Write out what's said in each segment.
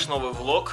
Наш новый влог.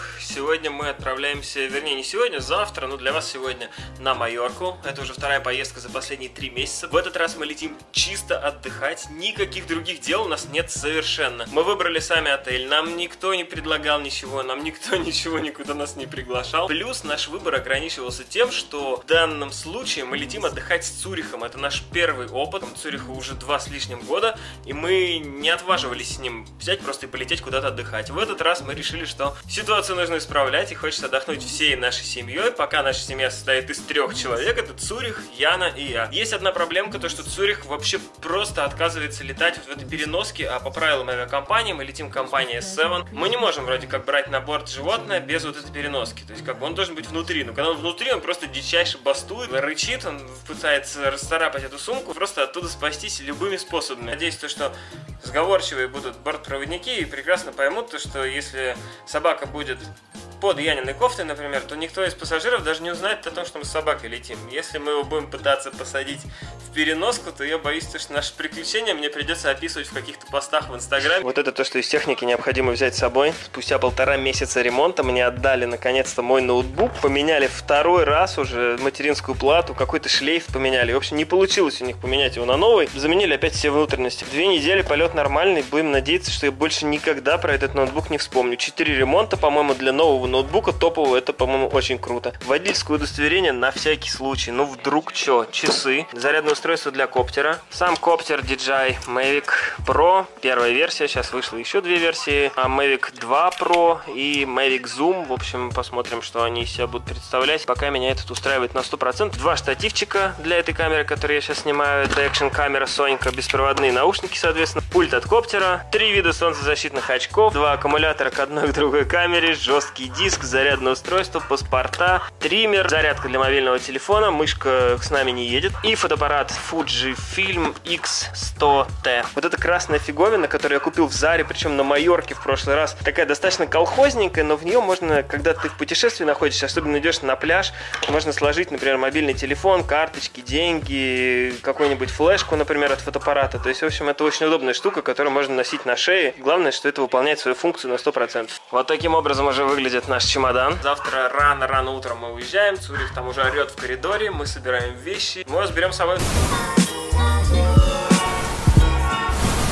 Отправляемся, вернее не сегодня, завтра, но для вас сегодня на Майорку. Это уже вторая поездка за последние три месяца. В этот раз мы летим чисто отдыхать, никаких других дел у нас нет совершенно. Мы выбрали сами отель, нам никто не предлагал ничего, нам никто ничего никуда нас не приглашал. Плюс наш выбор ограничивался тем, что в данном случае мы летим отдыхать с Цюрихом. Это наш первый опыт. Цюриху уже два с лишним года, и мы не отваживались с ним взять просто и полететь куда-то отдыхать. В этот раз мы решили, что ситуацию нужно исправлять и хочется отдохнуть всей нашей семьей. Пока наша семья состоит из трех человек, это Цурих, Яна и я. Есть одна проблемка, то что Цурих вообще просто отказывается летать вот в этой переноске, а по правилам авиакомпании мы летим компания S7. Мы не можем вроде как брать на борт животное без вот этой переноски. То есть как бы он должен быть внутри. Но когда он внутри, он просто дичайше бастует, рычит, он пытается расцарапать эту сумку, просто оттуда спастись любыми способами. Надеюсь, то, что сговорчивые будут бортпроводники и прекрасно поймут, то, что если собака будет под Яниной кофтой, например, то никто из пассажиров даже не узнает о том, что мы с собакой летим. Если мы его будем пытаться посадить в переноску, то я боюсь, что наши приключения мне придется описывать в каких-то постах в Инстаграме. Вот это то, что из техники необходимо взять с собой. Спустя полтора месяца ремонта мне отдали наконец-то мой ноутбук. Поменяли второй раз уже материнскую плату, какой-то шлейф поменяли. В общем, не получилось у них поменять его на новый. Заменили опять все внутренности. Две недели полет нормальный. Будем надеяться, что я больше никогда про этот ноутбук не вспомню. Четыре ремонта, по-моему, для нового ноутбука топового, это, по-моему, очень круто. Водительское удостоверение на всякий случай. Ну, вдруг что? Часы. Зарядное устройство для коптера. Сам коптер DJI Mavic Pro. Первая версия. Сейчас вышло еще две версии. А Mavic 2 Pro и Mavic Zoom. В общем, посмотрим, что они из себя будут представлять. Пока меня этот устраивает на 100%. Два штативчика для этой камеры, которые я сейчас снимаю. Это экшен камера Сонька. Беспроводные наушники, соответственно. Пульт от коптера. Три вида солнцезащитных очков. Два аккумулятора к одной и другой камере. Жесткий диск, зарядное устройство, паспорта, триммер, зарядка для мобильного телефона, мышка с нами не едет и фотоаппарат Fujifilm X100T. Вот эта красная фиговина, которую я купил в Заре, причем на Майорке в прошлый раз, такая достаточно колхозненькая, но в нее можно, когда ты в путешествии находишься, особенно идешь на пляж, можно сложить, например, мобильный телефон, карточки, деньги, какую-нибудь флешку, например, от фотоаппарата. То есть, в общем, это очень удобная штука, которую можно носить на шее. Главное, что это выполняет свою функцию на 100%. Вот таким образом уже выглядит наш чемодан. Завтра рано-рано утром мы уезжаем. Цурих там уже орет в коридоре. Мы собираем вещи. Мы разберем с собой.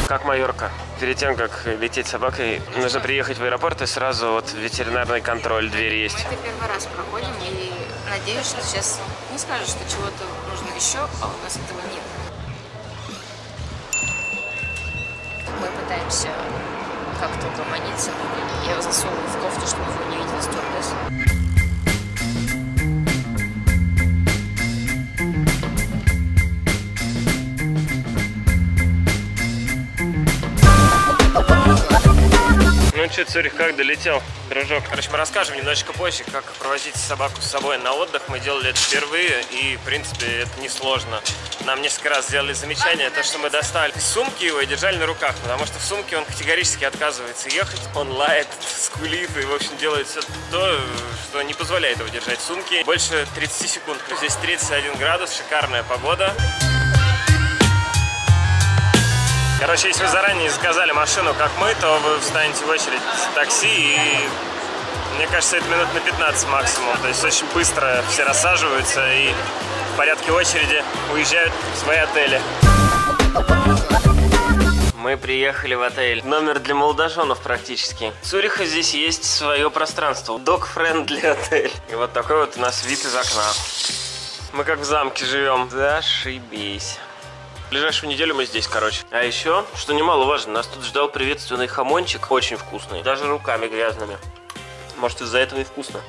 Как Майорка. Перед тем, как лететь с собакой, нужно приехать в аэропорт и сразу вот ветеринарный контроль, дверь есть. Мы это первый раз проходим и надеюсь, что сейчас не скажут, что чего-то нужно еще, а у нас этого нет. Мы пытаемся как-то угомониться. Я его засовываю в кофту, чтобы его не видела стюардесса. Ну что, Цюрих, как долетел, дружок? Короче, мы расскажем немножечко позже, как провозить собаку с собой на отдых. Мы делали это впервые, и, в принципе, это несложно. Нам несколько раз сделали замечание, то, что мы достали сумки его и держали на руках, потому что в сумке он категорически отказывается ехать. Он лает, скулит и, в общем, делает все то, что не позволяет его держать в сумке. Больше 30 секунд. Здесь 31 градус, шикарная погода. Короче, если вы заранее заказали машину, как мы, то вы встанете в очередь такси и мне кажется, это минут на 15 максимум. То есть очень быстро все рассаживаются и в порядке очереди уезжают в свои отели. Мы приехали в отель. Номер для молодоженов практически. В Цюриха здесь есть свое пространство. Dog-friendly отель. И вот такой вот у нас вид из окна. Мы как в замке живем. Зашибись. В ближайшую неделю мы здесь, короче. А еще, что немаловажно, нас тут ждал приветственный хамончик, очень вкусный. Даже руками грязными. Может, из-за этого и вкусно.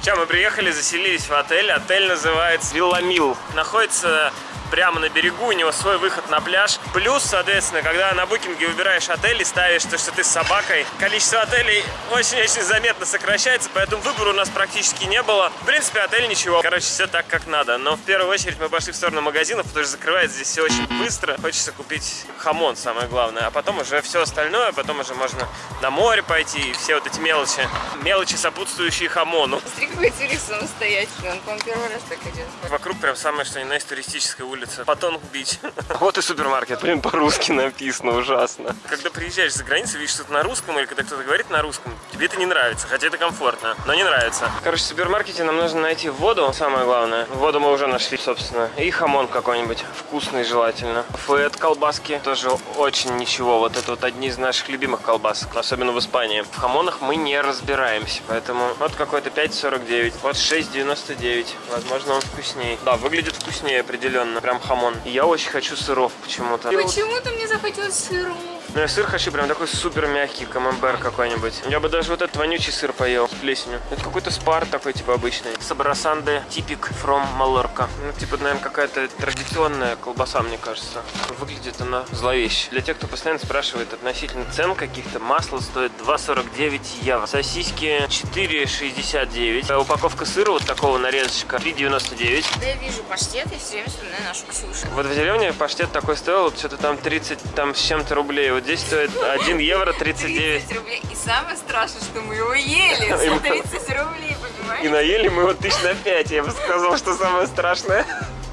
Сейчас мы приехали, заселились в отель. Отель называется Вилламил. Находится прямо на берегу, у него свой выход на пляж. Плюс, соответственно, когда на букинге выбираешь отель и ставишь то, что ты с собакой, количество отелей очень-очень заметно сокращается, поэтому выбора у нас практически не было. В принципе, отель ничего. Короче, все так, как надо. Но в первую очередь мы пошли в сторону магазинов, потому что закрывается здесь все очень быстро. Хочется купить хамон, самое главное. А потом уже все остальное, потом уже можно на море пойти и все вот эти мелочи. Мелочи, сопутствующие хамону. Смотри, какой самостоятельный. Он, по-моему, первый раз так идет. Вокруг прям самое, что ни на есть туристическая улица улице. Патонг-Бич. Вот и супермаркет. Блин, по-русски написано, ужасно. Когда приезжаешь за границу, видишь что-то на русском, или когда кто-то говорит на русском, тебе это не нравится, хотя это комфортно, но не нравится. Короче, в супермаркете нам нужно найти воду, самое главное. Воду мы уже нашли, собственно. И хамон какой-нибудь, вкусный желательно. Фуэт колбаски тоже очень ничего. Вот это вот одни из наших любимых колбасок, особенно в Испании. В хамонах мы не разбираемся, поэтому вот какой-то 5,49, вот 6,99. Возможно, он вкуснее. Да, выглядит вкуснее определенно, прям хамон. И я очень хочу сыров почему-то. Почему-то мне захотелось сыров. Ну, я сыр хочу прям такой супер мягкий, камамбер какой-нибудь. Я бы даже вот этот вонючий сыр поел с плесенью. Это какой-то спар такой, типа, обычный. Сабрасанде типик from Малорка. Ну, типа, наверное, какая-то традиционная колбаса, мне кажется. Выглядит она зловеще. Для тех, кто постоянно спрашивает относительно цен каких-то, масло стоит 2,49 евро. Сосиски 4,69. А упаковка сыра вот такого нарезочка 3,99. Да я вижу паштет и все время вспоминаю нашу Ксюшу. Вот в деревне паштет такой стоил, что-то там 30 там с чем-то рублей. Вот здесь стоит 1 евро 39. 30 рублей. И самое страшное, что мы его ели за 30 рублей, понимаешь? И наели мы его тысяч на 5, я бы сказал, что самое страшное.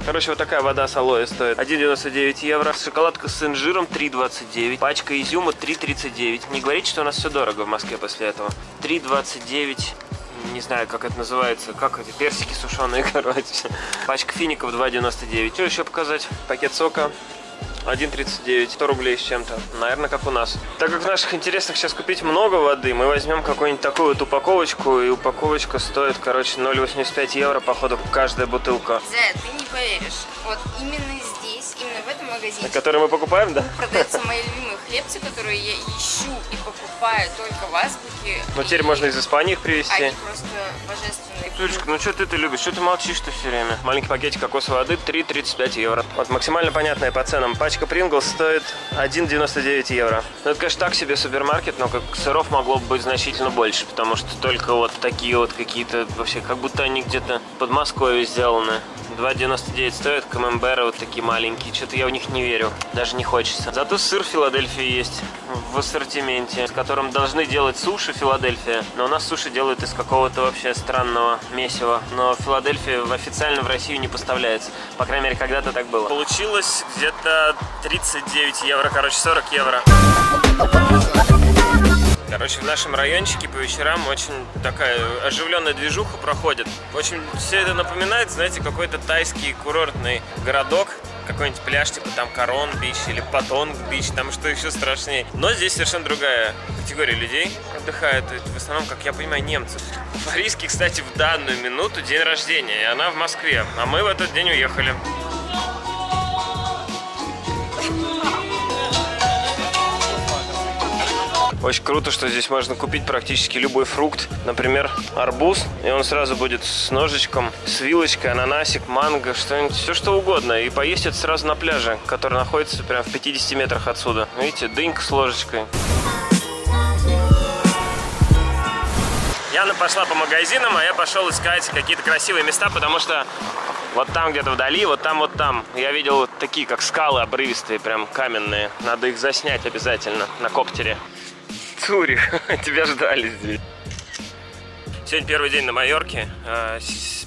Короче, вот такая вода с алоэ стоит 1,99 евро. Шоколадка с инжиром 3,29. Пачка изюма 3,39. Не говорите, что у нас все дорого в Москве после этого. 3,29 не знаю, как это называется, как эти персики сушеные, короче. Пачка фиников 2,99. Что еще показать? Пакет сока 1,39, 100 рублей с чем-то. Наверное, как у нас. Так как в наших интересах сейчас купить много воды, мы возьмем какую-нибудь такую вот упаковочку, и упаковочка стоит, короче, 0,85 евро, походу, каждая бутылка. Зая, ты не поверишь. Вот именно здесь, в этом магазине, Который мы покупаем, да? продаются мои любимые хлебцы, которые я ищу и покупаю только в азбуке. Ну, теперь можно из Испании их привезти. Они просто божественные. Сулечка, ну что ты-то любишь? Что ты молчишь-то все время? Маленький пакетик кокосовой воды 3,35 евро. Вот максимально понятная по ценам. Пачка Принглс стоит 1,99 евро. Ну, это, конечно, так себе супермаркет, но как сыров могло бы быть значительно больше, потому что только вот такие вот какие-то, вообще, как будто они где-то в Подмосковье сделаны. 2,99 стоят камемберы вот такие маленькие. Что-то я в них не верю. Даже не хочется. Зато сыр Филадельфии есть в ассортименте, с которым должны делать суши Филадельфия. Но у нас суши делают из какого-то вообще странного месива. Но Филадельфия официально в Россию не поставляется. По крайней мере, когда-то так было. Получилось где-то 39 евро, короче, 40 евро. Короче, в нашем райончике по вечерам очень такая оживленная движуха проходит. Очень все это напоминает, знаете, какой-то тайский курортный городок, какой-нибудь пляж, типа там Корон Бич или Патонг Бич, там что еще страшнее. Но здесь совершенно другая категория людей отдыхает, в основном, как я понимаю, немцы. У Фариски, кстати, в данную минуту день рождения, и она в Москве, а мы в этот день уехали. Очень круто, что здесь можно купить практически любой фрукт. Например, арбуз, и он сразу будет с ножичком, с вилочкой, ананасик, манго, что-нибудь, все что угодно. И поесть это сразу на пляже, который находится прямо в 50 метрах отсюда. Видите, дынька с ложечкой. Яна пошла по магазинам, а я пошел искать какие-то красивые места, потому что вот там где-то вдали, вот там, вот там. Я видел такие, как скалы обрывистые, прям каменные. Надо их заснять обязательно на коптере. Цурих, тебя ждали здесь. Сегодня первый день на Майорке.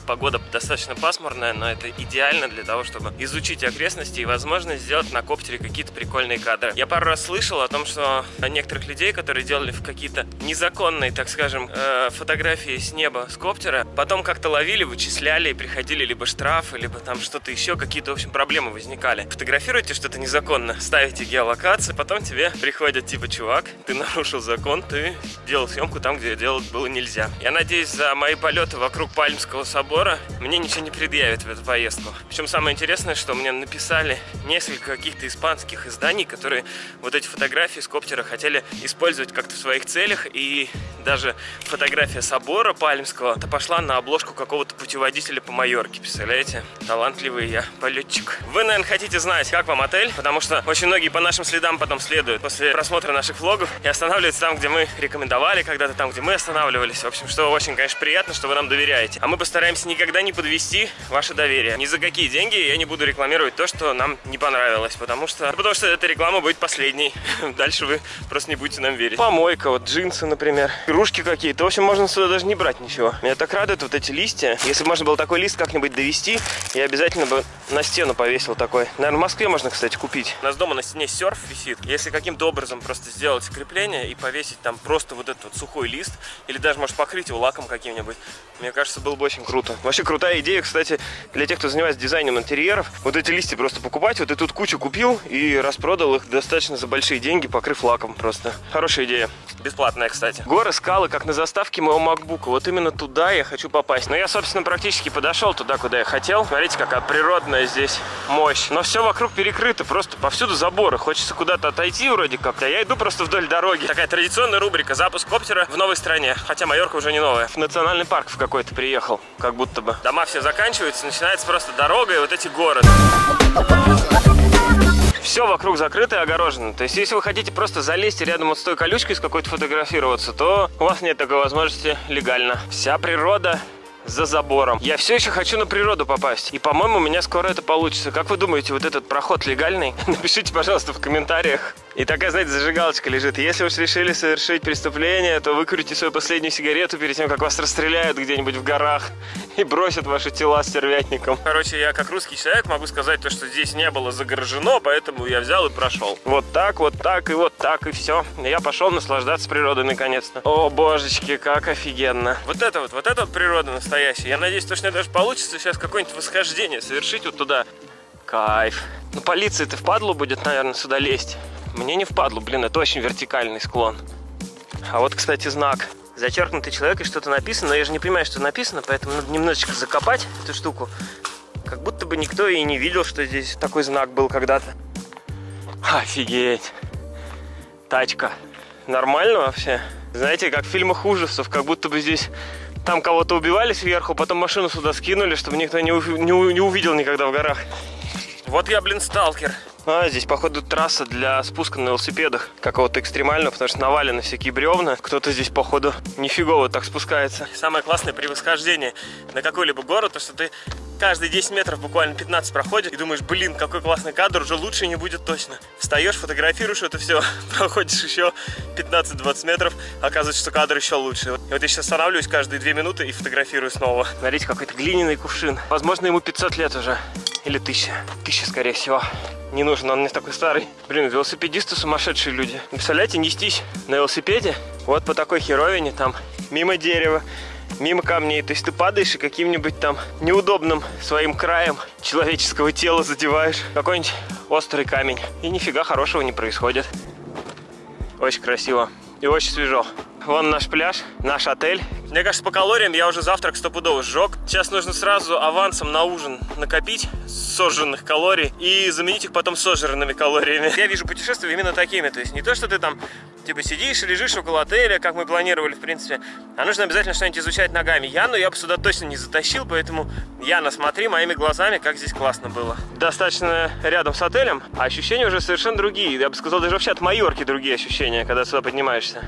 Погода достаточно пасмурная, но это идеально для того, чтобы изучить окрестности и, возможно, сделать на коптере какие-то прикольные кадры. Я пару раз слышал о том, что некоторых людей, которые делали в какие-то незаконные, так скажем, э, фотографии с неба с коптера, потом как-то ловили, вычисляли и приходили либо штрафы, либо там что-то еще, какие-то, в общем, проблемы возникали. Фотографируете что-то незаконно, ставите геолокацию, потом тебе приходят типа, чувак, ты нарушил закон, ты делал съемку там, где делать было нельзя. Я надеюсь, за мои полеты вокруг Пальмского собора мне ничего не предъявят в эту поездку. Причем самое интересное, что мне написали несколько каких-то испанских изданий, которые вот эти фотографии с коптера хотели использовать как-то в своих целях, и даже фотография собора Пальмского пошла на обложку какого-то путеводителя по Майорке, представляете? Талантливый я полетчик. Вы, наверное, хотите знать, как вам отель, потому что очень многие по нашим следам потом следуют после просмотра наших влогов и останавливаются там, где мы рекомендовали, когда-то там, где мы останавливались. В общем, что очень, конечно, приятно, что вы нам доверяете. А мы постараемся постараюсь никогда не подвести ваше доверие. Ни за какие деньги я не буду рекламировать то, что нам не понравилось, потому что, потому что эта реклама будет последней. Дальше вы просто не будете нам верить. Помойка, вот джинсы, например, игрушки какие-то. В общем, можно сюда даже не брать ничего. Меня так радуют вот эти листья. Если бы можно было такой лист как-нибудь довести, я обязательно бы на стену повесил такой. Наверное, в Москве можно, кстати, купить. У нас дома на стене серф висит. Если каким-то образом просто сделать крепление и повесить там просто вот этот вот сухой лист, или даже, может, покрыть его лаком каким-нибудь, мне кажется, было бы очень круто. Вообще крутая идея, кстати, для тех, кто занимается дизайном интерьеров. Вот эти листья просто покупать. Вот и тут кучу купил и распродал их достаточно за большие деньги, покрыв лаком просто. Хорошая идея. Бесплатная, кстати. Горы, скалы, как на заставке моего макбука. Вот именно туда я хочу попасть. Но я, собственно, практически подошел туда, куда я хотел. Смотрите, какая природная здесь мощь. Но все вокруг перекрыто, просто повсюду заборы. Хочется куда-то отойти вроде как, а я иду просто вдоль дороги. Такая традиционная рубрика «Запуск коптера в новой стране». Хотя Майорка уже не новая. В национальный парк в какой-то приехал, как будто бы. Дома все заканчиваются, начинается просто дорога и вот эти горы. Все вокруг закрыто и огорожено. То есть, если вы хотите просто залезть рядом вот с той колючкой с какой-то фотографироваться, то у вас нет такой возможности легально. Вся природа за забором. Я все еще хочу на природу попасть. И, по-моему, у меня скоро это получится. Как вы думаете, вот этот проход легальный? Напишите, пожалуйста, в комментариях. И такая, знаете, зажигалочка лежит. Если уж решили совершить преступление, то выкурите свою последнюю сигарету перед тем, как вас расстреляют где-нибудь в горах и бросят ваши тела с стервятником. Короче, я как русский человек могу сказать то, что здесь не было загорожено, поэтому я взял и прошел. Вот так, вот так и вот так, и все. Я пошел наслаждаться природой наконец-то. О, божечки, как офигенно. Вот это вот, вот это вот природа настоящая. Я надеюсь, то, что мне даже получится сейчас какое-нибудь восхождение совершить вот туда. Кайф. Ну, полиция-то впадлу будет, наверное, сюда лезть. Мне не впадлу, блин, это очень вертикальный склон. А вот, кстати, знак. Зачеркнутый человек и что-то написано, но я же не понимаю, что написано, поэтому надо немножечко закопать эту штуку. Как будто бы никто и не видел, что здесь такой знак был когда-то. Офигеть. Тачка. Нормально вообще? Знаете, как в фильмах ужасов, как будто бы здесь там кого-то убивали сверху, потом машину сюда скинули, чтобы никто не, не, не увидел никогда в горах. Вот я, блин, сталкер. А, здесь, походу, трасса для спуска на велосипедах. Какого-то экстремального, потому что навалены всякие бревна. Кто-то здесь, походу, нифигово так спускается. Самое классное при восхождении на какой-либо город, то что ты каждые 10 метров буквально 15 проходишь и думаешь, блин, какой классный кадр, уже лучше не будет точно. Встаешь, фотографируешь это все, проходишь еще 15-20 метров, оказывается, что кадр еще лучше. И вот я сейчас останавливаюсь каждые 2 минуты и фотографирую снова. Смотрите, какой-то глиняный кувшин. Возможно, ему 500 лет уже. Или 1000. 1000, скорее всего не нужен, он не такой старый. Блин, велосипедисты сумасшедшие люди. Представляете, нестись на велосипеде, вот по такой херовине, там, мимо дерева, мимо камней. То есть ты падаешь и каким-нибудь там неудобным своим краем человеческого тела задеваешь какой-нибудь острый камень. И нифига хорошего не происходит. Очень красиво и очень свежо. Вон наш пляж, наш отель. Мне кажется, по калориям я уже завтрак стопудово сжег. Сейчас нужно сразу авансом на ужин накопить сожженных калорий и заменить их потом сожранными калориями. Я вижу путешествия именно такими. То есть не то, что ты там типа сидишь и лежишь около отеля, как мы планировали, в принципе. А нужно обязательно что-нибудь изучать ногами. Яну я бы сюда точно не затащил, поэтому Яна, смотри моими глазами, как здесь классно было. Достаточно рядом с отелем, а ощущения уже совершенно другие. Я бы сказал, даже вообще от Майорки другие ощущения, когда сюда поднимаешься.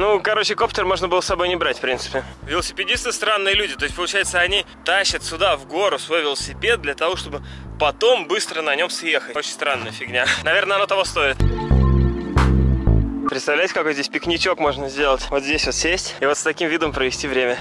Ну, короче, коптер можно было с собой не брать, в принципе. Велосипедисты странные люди. То есть, получается, они тащат сюда, в гору, свой велосипед для того, чтобы потом быстро на нем съехать. Очень странная фигня. Наверное, оно того стоит. Представляете, какой здесь пикничок можно сделать? Вот здесь вот сесть и вот с таким видом провести время.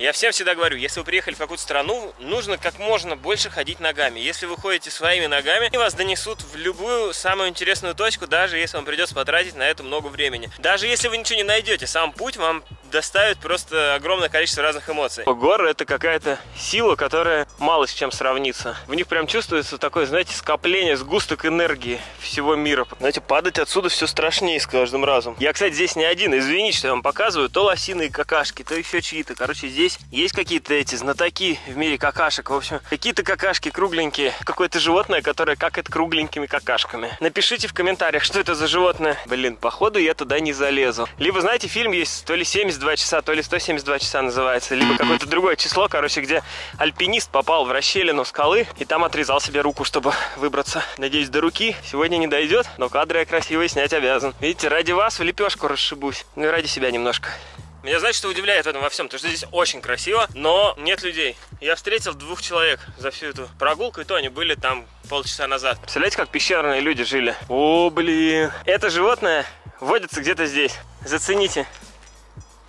Я всем всегда говорю, если вы приехали в какую-то страну, нужно как можно больше ходить ногами. Если вы ходите своими ногами, и вас донесут в любую самую интересную точку, даже если вам придется потратить на это много времени. Даже если вы ничего не найдете, сам путь вам доставит просто огромное количество разных эмоций. Горы это какая-то сила, которая мало с чем сравнится. В них прям чувствуется такое, знаете, скопление, сгусток энергии всего мира. Знаете, падать отсюда все страшнее с каждым разом. Я, кстати, здесь не один. Извините, что я вам показываю. То лосиные какашки, то еще чьи-то. Короче, здесь Есть какие-то эти знатоки в мире какашек. В общем, какие-то какашки кругленькие. Какое-то животное, которое какает кругленькими какашками. Напишите в комментариях, что это за животное. Блин, походу я туда не залезу. Либо, знаете, фильм есть то ли 72 часа, то ли 172 часа называется. Либо какое-то другое число, короче, где альпинист попал в расщелину скалы и там отрезал себе руку, чтобы выбраться. Надеюсь, до руки сегодня не дойдет, но кадры я красивые снять обязан. Видите, ради вас в лепешку расшибусь. Ну и ради себя немножко. Меня знаете, что удивляет в этом во всем? То, что здесь очень красиво, но нет людей. Я встретил двух человек за всю эту прогулку, и то они были там полчаса назад. Представляете, как пещерные люди жили? О, блин. Это животное водится где-то здесь. Зацените.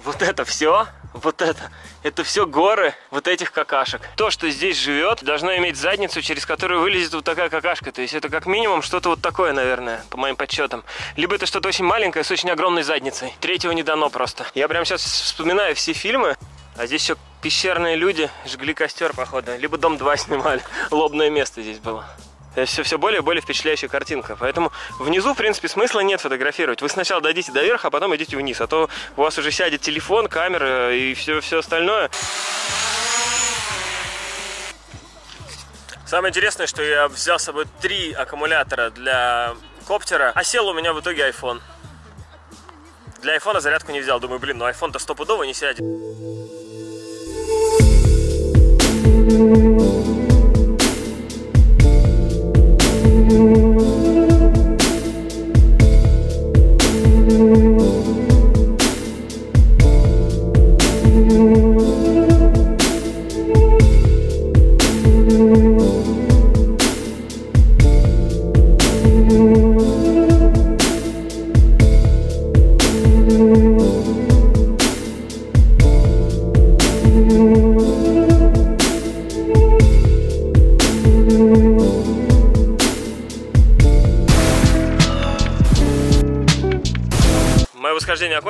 Вот это все вот это, это все горы вот этих какашек. То, что здесь живет, должно иметь задницу, через которую вылезет вот такая какашка. То есть это как минимум что-то вот такое, наверное, по моим подсчетам. Либо это что-то очень маленькое с очень огромной задницей. Третьего не дано просто. Я прямо сейчас вспоминаю все фильмы, а здесь все пещерные люди жгли костер, походу. Либо Дом 2 снимали. Лобное место здесь было все, все более и более впечатляющая картинка. Поэтому внизу, в принципе, смысла нет фотографировать. Вы сначала дойдите до верха, а потом идите вниз. А то у вас уже сядет телефон, камера и все, все остальное. Самое интересное, что я взял с собой три аккумулятора для коптера, а сел у меня в итоге iPhone. Для айфона зарядку не взял. Думаю, блин, ну iPhone-то стопудово не сядет. Восхождение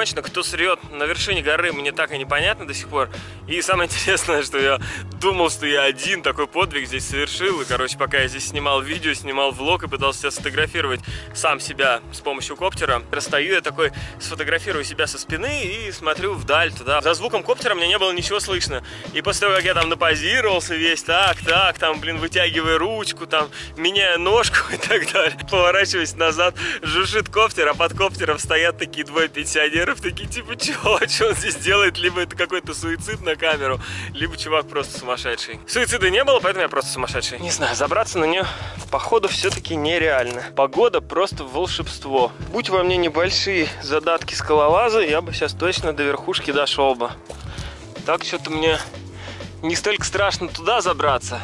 окончено. Кто срет на вершине горы, мне так и непонятно до сих пор. И самое интересное, что я думал, что я один такой подвиг здесь совершил. И, короче, пока я здесь снимал видео, снимал влог и пытался сфотографировать сам себя с помощью коптера, расстаю я такой, сфотографирую себя со спины и смотрю вдаль туда. За звуком коптера мне не было ничего слышно. И после того, как я там напозировался весь, так, так, там, блин, вытягивая ручку, там, меняя ножку и так далее, поворачиваясь назад, жужжит коптер, а под коптером стоят такие двое пенсионеров, такие, типа, чего, что он здесь делает? Либо это какой-то суицид на камеру, либо чувак просто сумасшедший. Суицида не было, поэтому я просто сумасшедший. Не знаю, забраться на нее, походу, все-таки нереально. Погода просто волшебство. Будь во мне небольшие задатки скалолаза, я бы сейчас точно до верхушки дошел бы. Так что-то мне не столько страшно туда забраться,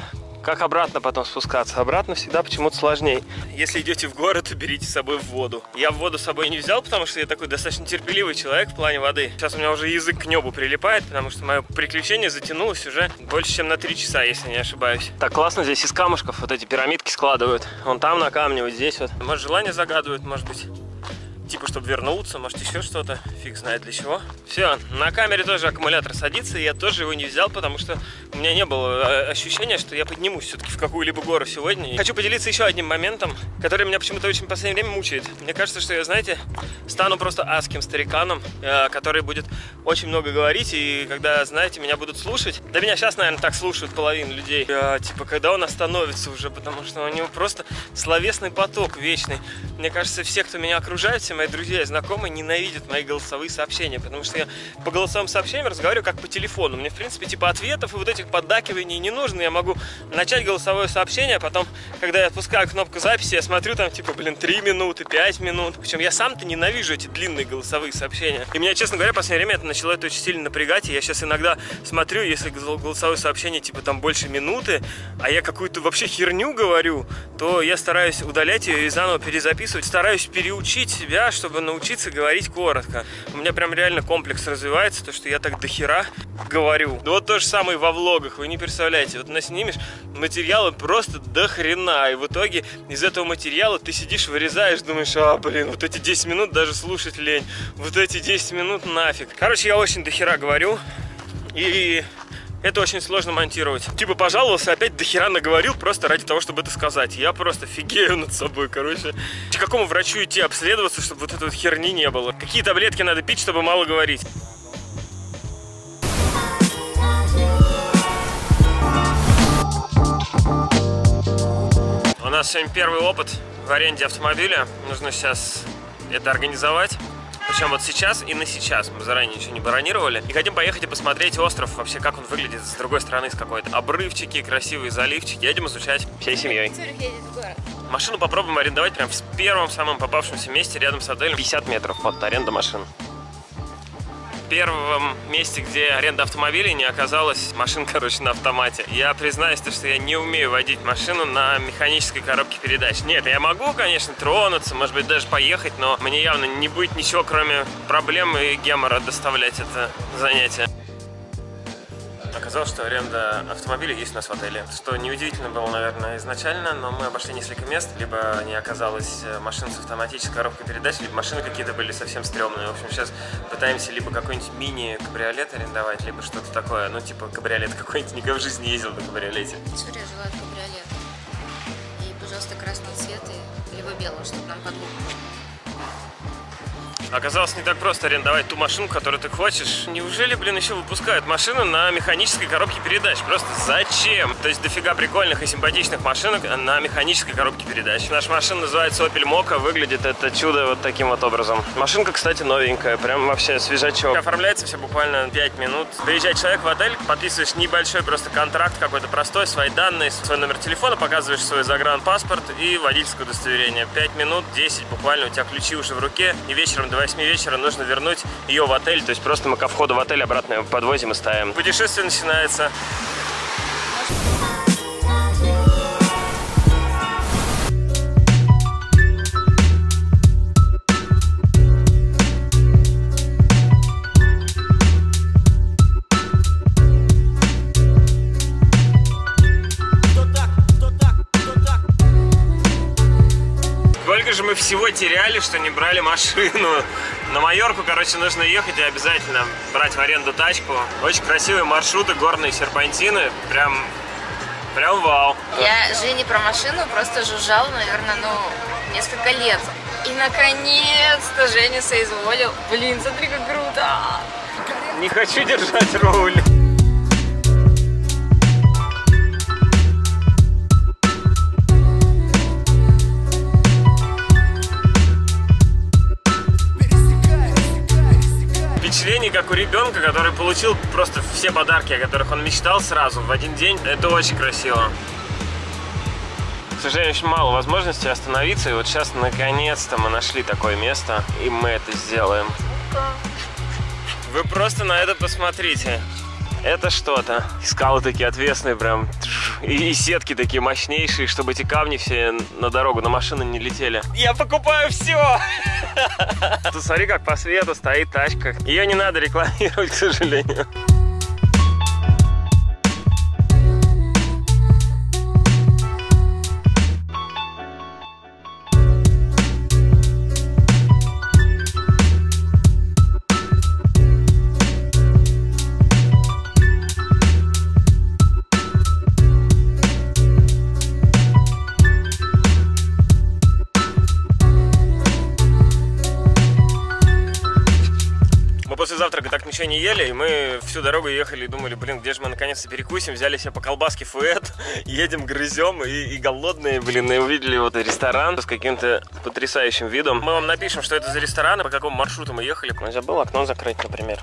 как обратно потом спускаться? Обратно всегда почему-то сложнее. Если идете в город, то берите с собой воду. Я воду с собой не взял, потому что я такой достаточно терпеливый человек в плане воды. Сейчас у меня уже язык к небу прилипает, потому что мое приключение затянулось уже больше, чем на 3 часа, если не ошибаюсь. Так классно здесь из камушков вот эти пирамидки складывают. Вон там на камне, вот здесь вот. Может желание загадывают, может быть типа, чтобы вернуться, может еще что-то, фиг знает для чего. Все, на камере тоже аккумулятор садится, и я тоже его не взял, потому что у меня не было э, ощущения, что я поднимусь все-таки в какую-либо гору сегодня. Хочу поделиться еще одним моментом, который меня почему-то очень в последнее время мучает. Мне кажется, что я, знаете, стану просто адским стариканом, э, который будет очень много говорить, и когда, знаете, меня будут слушать, да меня сейчас, наверное, так слушают половина людей, я, типа, когда он остановится уже, потому что у него просто словесный поток вечный. Мне кажется, все, кто меня окружает, все мои друзья и знакомые ненавидят мои голосовые сообщения, потому что я по голосовым сообщениям разговариваю как по телефону. Мне, в принципе, типа ответов и вот этих поддакиваний не нужно. Я могу начать голосовое сообщение, а потом, когда я отпускаю кнопку записи, я смотрю там, типа, блин, 3 минуты, 5 минут. Причем я сам-то ненавижу эти длинные голосовые сообщения. И меня, честно говоря, в последнее время это начало это очень сильно напрягать. И я сейчас иногда смотрю, если голосовое сообщение, типа, там больше минуты, а я какую-то вообще херню говорю, то я стараюсь удалять ее и заново перезаписывать. Стараюсь переучить себя чтобы научиться говорить коротко. У меня прям реально комплекс развивается, то, что я так дохера говорю. Ну вот то же самое во влогах, вы не представляете. Вот наснимешь материалы просто до хрена, и в итоге из этого материала ты сидишь, вырезаешь, думаешь, а, блин, вот эти 10 минут даже слушать лень, вот эти 10 минут нафиг. Короче, я очень дохера говорю, и это очень сложно монтировать. Типа пожаловался, опять дохера наговорил просто ради того, чтобы это сказать. Я просто фигею над собой, короче. К какому врачу идти обследоваться, чтобы вот этой вот херни не было? Какие таблетки надо пить, чтобы мало говорить? У нас сегодня первый опыт в аренде автомобиля. Нужно сейчас это организовать. Причем вот сейчас и на сейчас. Мы заранее ничего не бронировали. И хотим поехать и посмотреть остров, вообще как он выглядит с другой стороны, с какой-то. Обрывчики, красивые заливчики. Едем изучать всей семьей. Машину попробуем арендовать прям в первом самом попавшемся месте рядом с отелем. 50 метров от аренда машин. Первом месте, где аренда автомобилей, не оказалась машин, короче, на автомате. Я признаюсь, то, что я не умею водить машину на механической коробке передач. Нет, я могу, конечно, тронуться, может быть, даже поехать, но мне явно не будет ничего, кроме проблем и гемора доставлять это занятие. Оказалось, что аренда автомобиля есть у нас в отеле. Что неудивительно было, наверное, изначально, но мы обошли несколько мест. Либо не оказалось э, машин с автоматической коробкой передач, либо машины какие-то были совсем стрёмные. В общем, сейчас пытаемся либо какой-нибудь мини-кабриолет арендовать, либо что-то такое. Ну, типа кабриолет какой-нибудь. Никогда в жизни не ездил на кабриолете. Цюрих желает кабриолет. И, пожалуйста, красный цвет, и... либо белый, чтобы нам под. Оказалось, не так просто арендовать ту машину, которую ты хочешь. Неужели, блин, еще выпускают машину на механической коробке передач? Просто зачем? То есть дофига прикольных и симпатичных машинок на механической коробке передач. Наша машина называется Opel Mokka. Выглядит это чудо вот таким вот образом. Машинка, кстати, новенькая. Прям вообще свежачок. Оформляется все буквально 5 минут. Приезжает человек в отель, подписываешь небольшой просто контракт какой-то простой, свои данные, свой номер телефона, показываешь свой загранпаспорт и водительское удостоверение. 5 минут, 10 буквально, у тебя ключи уже в руке. И вечером до 8 вечера нужно вернуть ее в отель. То есть просто мы ко входу в отель обратно подвозим и ставим. Путешествие начинается. Всего теряли, что не брали машину. На Майорку, короче, нужно ехать и обязательно брать в аренду тачку. Очень красивые маршруты, горные серпантины. Прям, прям вау. Я Жене про машину просто жужжала, наверное, ну, несколько лет. И, наконец-то, Женя соизволил. Блин, смотри, как круто! Не хочу держать руль. Как у ребенка, который получил просто все подарки, о которых он мечтал сразу, в один день. Это очень красиво. К сожалению, очень мало возможностей остановиться. И вот сейчас, наконец-то, мы нашли такое место, и мы это сделаем. Вы просто на это посмотрите. Это что-то. Скалы такие отвесные прям. И, и сетки такие мощнейшие, чтобы эти камни все на дорогу, на машины не летели. Я покупаю все! Тут смотри, как по свету стоит тачка. Ее не надо рекламировать, к сожалению. Всю дорогу ехали и думали, блин, где же мы наконец-то перекусим, взяли себе по колбаске фуэт, едем, грызем, и, и голодные, блин, и увидели вот ресторан с каким-то потрясающим видом. Мы вам напишем, что это за ресторан, и по какому маршруту мы ехали. Я забыл окно закрыть, например.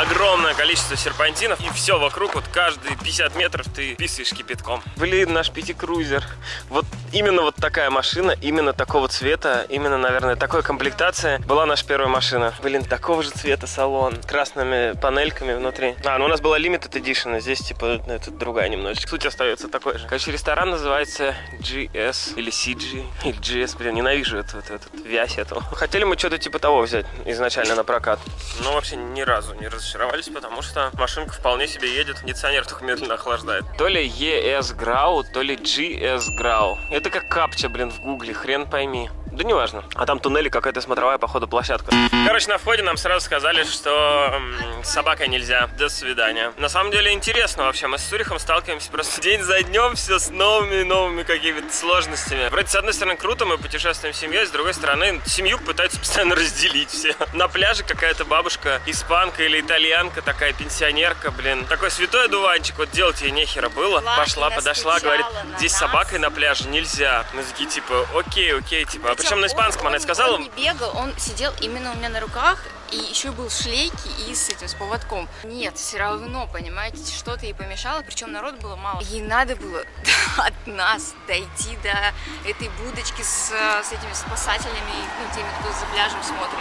Огромное количество серпантинов, и все вокруг, вот каждые 50 метров ты писаешь кипятком. Блин, наш пятикрузер. Вот именно вот такая машина, именно такого цвета, именно, наверное, такой комплектации была наша первая машина. Блин, такого же цвета салон, с красными панельками внутри. А, ну у нас была Limited Edition, а здесь, типа, ну, это другая немножечко. Суть остается такой же. Короче, ресторан называется GS или CG, или GS, блин, ненавижу эту, эту, эту вязь эту. Хотели мы что-то типа того взять изначально на прокат, но вообще ни разу не разочаровались, потому что машинка вполне себе едет, кондиционер только медленно охлаждает. То ли ES Grau, то ли GS Grau. Это как капча, блин, в гугле, хрен пойми. Да неважно. А там туннели какая-то смотровая, походу, площадка. Короче, на входе нам сразу сказали, что м, с собакой нельзя. До свидания. На самом деле интересно вообще. Мы с Цюрихом сталкиваемся просто день за днем, все с новыми новыми какими-то сложностями. Вроде, с одной стороны, круто, мы путешествуем с семьей, с другой стороны, семью пытаются постоянно разделить все. На пляже какая-то бабушка, испанка или итальянка, такая пенсионерка, блин. Такой святой одуванчик, вот делать ей нехера было. Пошла, подошла, говорит, здесь собакой на пляже нельзя. Мы такие, типа, окей, окей, типа. Причем на испанском она сказала, Он не бегал, он сидел именно у меня на руках, и еще был в шлейке и с этим, с поводком. Нет, все равно, понимаете, что-то ей помешало, причем народ было мало. Ей надо было от нас дойти до этой будочки с, с этими спасателями, ну, теми, кто за пляжем смотрит,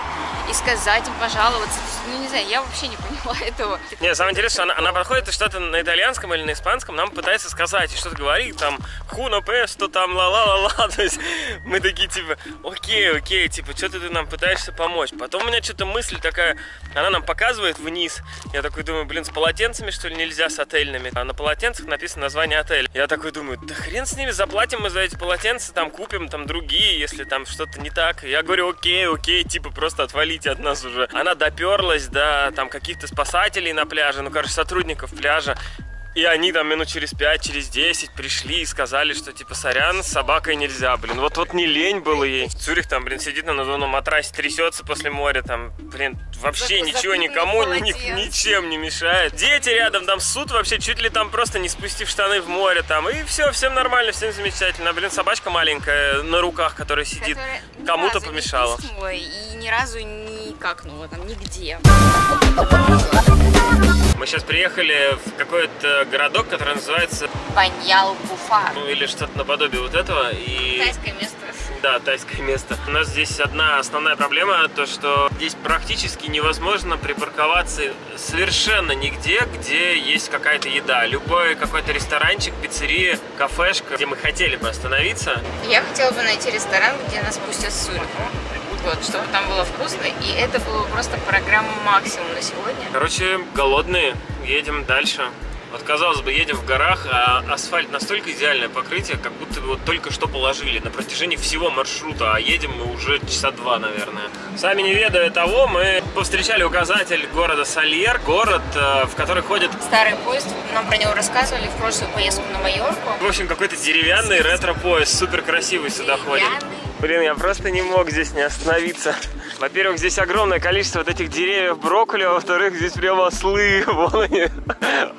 и сказать им пожаловаться. Ну, не знаю, я вообще не поняла этого. Не, самое интересное, что она, она подходит и что-то на итальянском или на испанском нам пытается сказать, и что-то говорит, там, хуна песто, там, ла-ла-ла-ла, то есть мы такие, типа, окей, окей, типа, что ты нам пытаешься помочь? Потом у меня что-то мысль такая, она нам показывает вниз, я такой думаю, блин, с полотенцами, что ли, нельзя, с отельными? А на полотенцах написано название отеля. Я такой думаю, да хрен с ними, заплатим мы за эти полотенца, там, купим, там, другие, если там что-то не так. Я говорю, окей, окей, типа, просто отвалите от нас уже. Она доперлась до, там, каких-то спасателей на пляже, ну, короче, сотрудников пляжа. И они там минут через 5, через 10 пришли и сказали, что типа сорян, с собакой нельзя, блин. Вот вот не лень было ей. Цюрих там, блин, сидит на надувном матрасе, трясется после моря, там, блин, вообще Зак- ничего никому в ни- ничем не мешает. Дети рядом, там суд вообще чуть ли там просто не спустив штаны в море там. И все, всем нормально, всем замечательно. Блин, собачка маленькая на руках, которая сидит, кому-то помешала. И ни разу не какнула там нигде. Мы сейчас приехали в какой-то городок, который называется, Баньял Буфар. ну или что-то наподобие вот этого. И... Тайское место. Да, тайское место. У нас здесь одна основная проблема, то что здесь практически невозможно припарковаться совершенно нигде, где есть какая-то еда. Любой какой-то ресторанчик, пиццерия, кафешка, где мы хотели бы остановиться. Я хотела бы найти ресторан, где нас пустят с Цюрихом. Вот, чтобы там было вкусно. И это было просто программа максимум на сегодня. Короче, голодные, едем дальше. Вот, казалось бы, едем в горах, а асфальт настолько идеальное покрытие, как будто вот только что положили на протяжении всего маршрута, а едем мы уже часа два, наверное. Сами не ведая того, мы повстречали указатель города Сальер, город, э, в который ходит, Старый поезд, нам про него рассказывали в прошлую поездку на Майорку. в общем, какой-то деревянный ретро-поезд, супер красивый сюда ходит. Блин, я просто не мог здесь не остановиться. Во-первых, здесь огромное количество вот этих деревьев брокколи, а во-вторых, здесь прям ослы, вон они.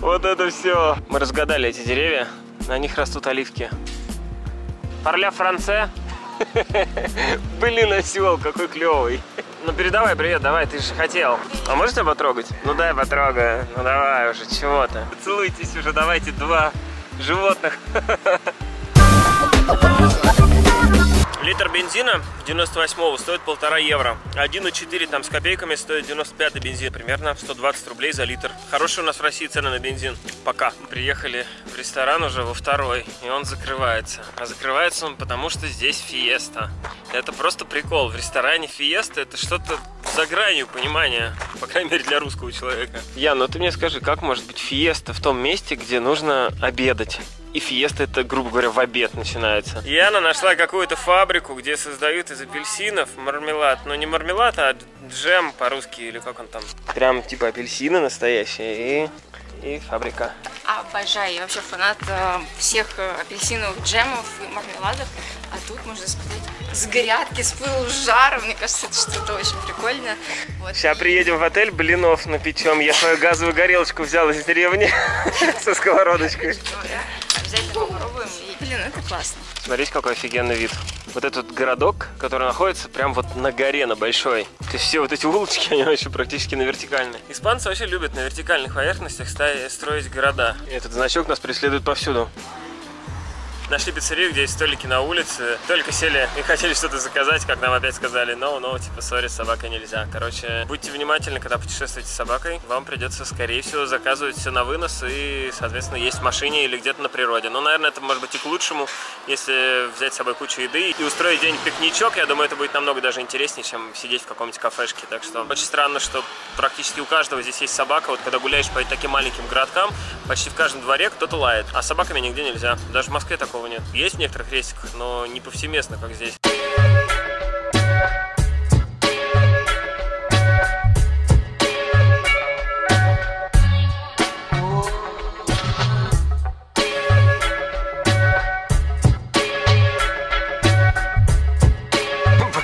Вот это все. Мы разгадали эти деревья, на них растут оливки. Парля франце. Блин, осел, какой клевый. Ну передавай привет, давай, ты же хотел. А можешь тебя потрогать? Ну дай потрогаю. Ну давай уже, чего то Целуйтесь уже, давайте два животных. Литр бензина 98-го стоит полтора евро. 1,4 там с копейками стоит 95 бензин. Примерно 120 рублей за литр. Хорошие у нас в России цены на бензин. Пока. Приехали в ресторан уже во второй, и он закрывается. А закрывается он потому, что здесь фиеста. Это просто прикол. В ресторане фиеста это что-то за гранью понимания. По крайней мере, для русского человека. Я, ну ты мне скажи, как может быть фиеста в том месте, где нужно обедать? И фиеста это, грубо говоря, в обед начинается. Яна нашла какую-то фабрику, где создают из апельсинов мармелад. Но не мармелад, а джем по-русски, или как он там. Прям типа апельсины настоящие и, и фабрика. Обожаю. Я вообще фанат э, всех э, апельсиновых джемов и мармеладов. А тут, можно сказать, с грядки, с пылу, с жаром. Мне кажется, это что-то очень прикольное. Вот. Сейчас приедем в отель, блинов напечем. Я свою газовую горелочку взял из деревни со сковородочкой. Обязательно попробуем. Блин, это классно. Смотрите, какой офигенный вид. Вот этот городок, который находится прям вот на горе, на большой. То есть все вот эти улочки, они вообще практически на вертикальной. Испанцы вообще любят на вертикальных поверхностях строить города. Этот значок нас преследует повсюду. Нашли пиццерию, где есть столики на улице. Только сели и хотели что-то заказать, как нам опять сказали, no, no, типа, сори, с собакой нельзя. Короче, будьте внимательны, когда путешествуете с собакой. Вам придется, скорее всего, заказывать все на вынос и, соответственно, есть в машине или где-то на природе. Но, наверное, это может быть и к лучшему, если взять с собой кучу еды и устроить день-пикничок. Я думаю, это будет намного даже интереснее, чем сидеть в каком-нибудь кафешке. Так что очень странно, что практически у каждого здесь есть собака. Вот когда гуляешь по таким маленьким городкам, почти в каждом дворе кто-то лает. А собаками нигде нельзя. Даже в Москве такого такого нет. Есть в некоторых рейсиках, но не повсеместно, как здесь.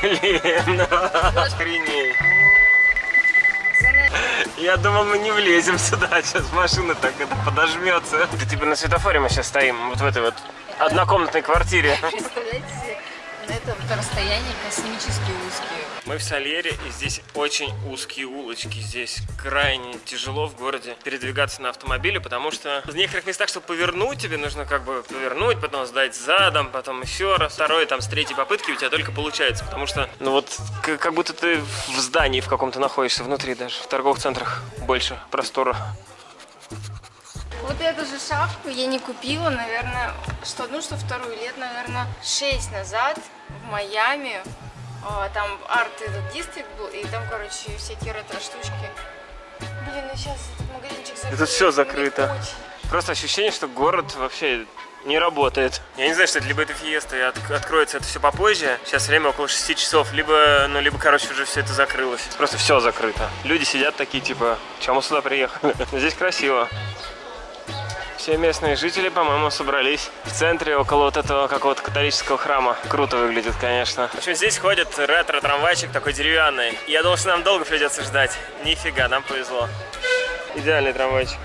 Блин, охренеть. Я думал, мы не влезем сюда, сейчас машина так это подожмется. Это типа на светофоре мы сейчас стоим, вот в этой вот однокомнатной квартире. Представляете этом расстоянии космически узкие. Мы в Сальере, и здесь очень узкие улочки. Здесь крайне тяжело в городе передвигаться на автомобиле, потому что в некоторых местах, чтобы повернуть, тебе нужно как бы повернуть, потом сдать задом, потом еще раз. Второй, там, с третьей попытки у тебя только получается, потому что, ну вот, как будто ты в здании в каком-то находишься, внутри даже, в торговых центрах больше простора. Вот эту же шапку я не купила, наверное, что одну, что вторую. Лет, наверное, шесть назад в Майами. А, Там арт этот дистрикт был, и там, короче, всякие ретро-штучки. Блин, ну сейчас этот магазинчик закрыт. тут всё мне закрыто. Просто ощущение, что город вообще не работает. Я не знаю, что это либо это фиеста, и от- откроется это все попозже. Сейчас время около 6 часов, либо, ну, либо, короче, уже все это закрылось. Просто все закрыто. Люди сидят такие, типа, чем мы сюда приехали? Здесь красиво. Все местные жители, по-моему, собрались в центре около вот этого какого-то католического храма. Круто выглядит, конечно. В общем, здесь ходит ретро-трамвайчик такой деревянный. Я думал, что нам долго придется ждать. Нифига, нам повезло. Идеальный трамвайчик.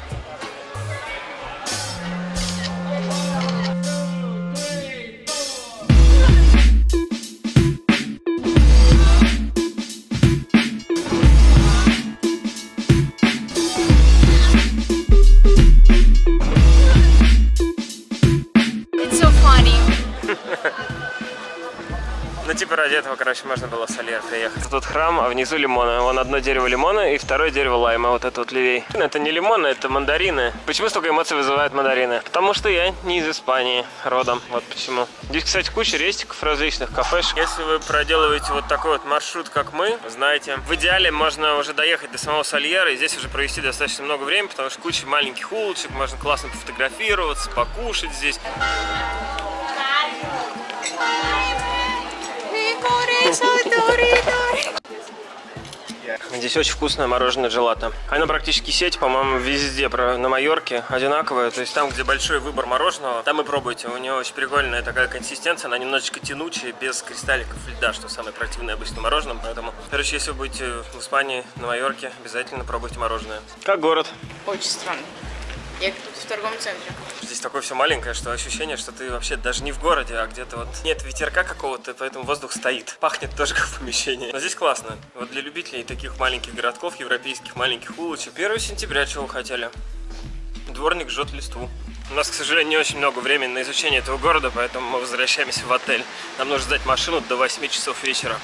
Этого, короче, можно было в Сальер приехать. Тут храм, а внизу лимоны. Вон одно дерево лимона и второе дерево лайма, вот это вот левей. Это не лимоны, это мандарины. Почему столько эмоций вызывают мандарины? Потому что я не из Испании родом, вот почему. Здесь, кстати, куча рестиков различных, кафешек. Если вы проделываете вот такой вот маршрут, как мы, знаете, в идеале можно уже доехать до самого Сальера и здесь уже провести достаточно много времени, потому что куча маленьких улочек, можно классно пофотографироваться, покушать здесь. Здесь очень вкусное мороженое джелато. Оно практически сеть, по-моему, везде на Майорке одинаковое. То есть там, где большой выбор мороженого, там и пробуйте. У него очень прикольная такая консистенция, она немножечко тянучая, без кристалликов льда, что самое противное обычно в мороженом. Поэтому, короче, если вы будете в Испании, на Майорке, обязательно пробуйте мороженое. Как город? Очень странно. Я тут в торговом центре. Здесь такое все маленькое, что ощущение, что ты вообще даже не в городе, а где-то вот нет ветерка какого-то, поэтому воздух стоит. Пахнет тоже как в помещении. Но здесь классно. Вот для любителей таких маленьких городков, европейских маленьких улочек. 1 сентября чего хотели? Дворник жжет листву. У нас, к сожалению, не очень много времени на изучение этого города, поэтому мы возвращаемся в отель. Нам нужно сдать машину до 8 часов вечера.